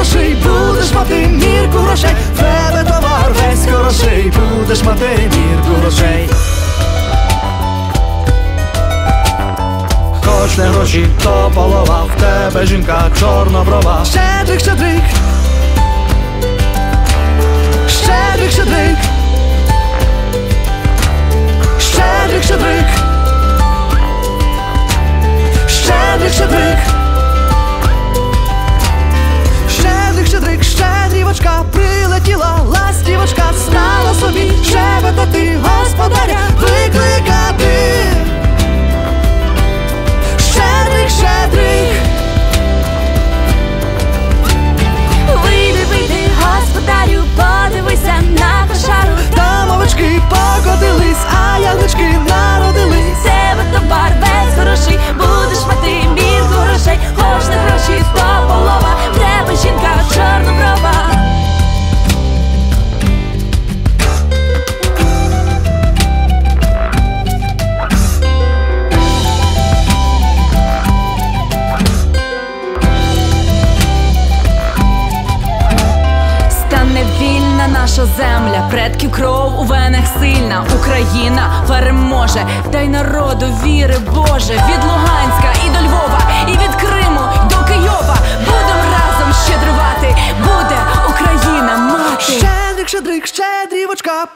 хороший, будеш мати мірку грошей, в тебе товар весь хороший, будеш мати мірку грошей. Хоч не гроші, то полова, в тебе жінка чорноброва. Щедрик, щедрик наша земля, предків кров у венах сильна. Україна переможе, дай народу віри Боже від Луганська і до Львова, і від Криму до Києва. Будем разом щедрувати, буде Україна мати. Щедрик, щедрик, щедрівочка